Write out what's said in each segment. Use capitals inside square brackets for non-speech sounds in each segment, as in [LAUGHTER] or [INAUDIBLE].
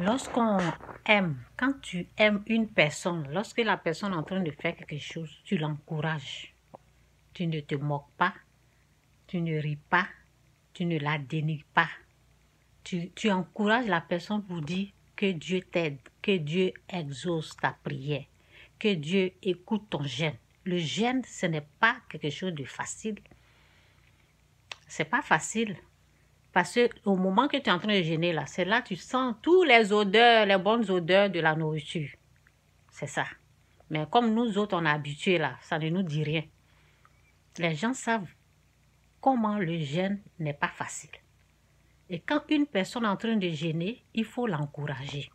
Lorsqu'on aime, quand tu aimes une personne, lorsque la personne est en train de faire quelque chose, tu l'encourages. Tu ne te moques pas, tu ne ris pas, tu ne la dénigres pas. Tu, tu encourages la personne pour dire que Dieu t'aide, que Dieu exauce ta prière, que Dieu écoute ton gêne. Le gêne, ce n'est pas quelque chose de facile. C'est pas facile. Parce qu'au moment que tu es en train de gêner, là, c'est là que tu sens tous les odeurs, les bonnes odeurs de la nourriture. C'est ça. Mais comme nous autres, on est habitués là, ça ne nous dit rien. Les gens savent comment le gêne n'est pas facile. Et quand une personne est en train de gêner, il faut l'encourager.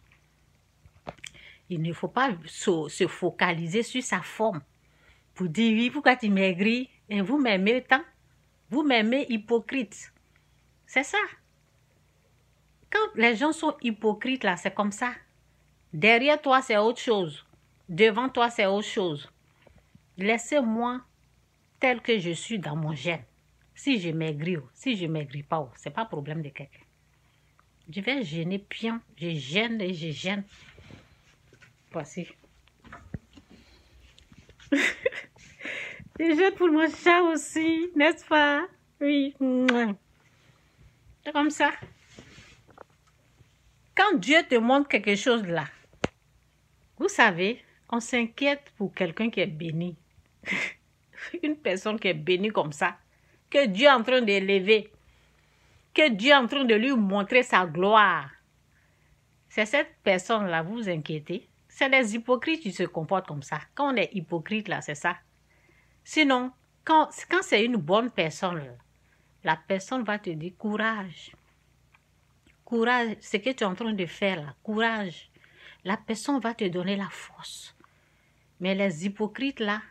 Il ne faut pas se, se, focaliser sur sa forme pour dire oui, pourquoi tu maigris? Et vous m'aimez tant, vous m'aimez hypocrite. C'est ça. Quand les gens sont hypocrites, là, c'est comme ça. Derrière toi, c'est autre chose. Devant toi, c'est autre chose. Laissez-moi tel que je suis dans mon gène. Si je maigris ou si je maigris pas, c'est pas problème de quelqu'un. Je vais gêner bien. Je gêne et je gêne. Voici. [LAUGHS] je gêne pour mon chat aussi, n'est-ce pas? Oui. Comme ça. Quand Dieu te montre quelque chose là, vous savez, on s'inquiète pour quelqu'un qui est béni. [LAUGHS] Une personne qui est bénie comme ça, que Dieu est en train d'élever, que Dieu est en train de lui montrer sa gloire. C'est cette personne-là, vous vous inquiétez. C'est les hypocrites qui se comportent comme ça. Quand on est hypocrite, là, c'est ça. Sinon, quand, quand c'est une bonne personne, la personne va te dire courage. Courage, ce que tu es en train de faire là, courage. La personne va te donner la force. Mais les hypocrites là,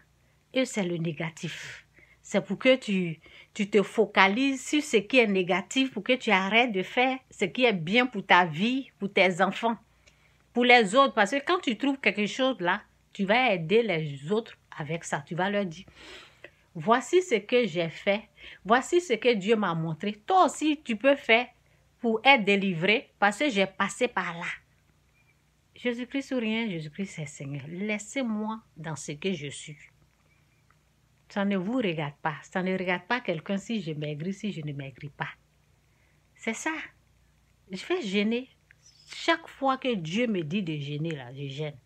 eux, c'est le négatif. C'est pour que tu, tu te focalises sur ce qui est négatif, pour que tu arrêtes de faire ce qui est bien pour ta vie, pour tes enfants, pour les autres. Parce que quand tu trouves quelque chose là, tu vas aider les autres avec ça. Tu vas leur dire, voici ce que j'ai fait, voici ce que Dieu m'a montré. Toi aussi, tu peux faire pour être délivré parce que j'ai passé par là. Jésus-Christ ou rien, Jésus-Christ est Seigneur. Laissez-moi dans ce que je suis. Ça ne vous regarde pas. Ça ne regarde pas quelqu'un si je maigris, si je ne maigris pas. C'est ça. Je vais gêner. Chaque fois que Dieu me dit de gêner, là, je gêne.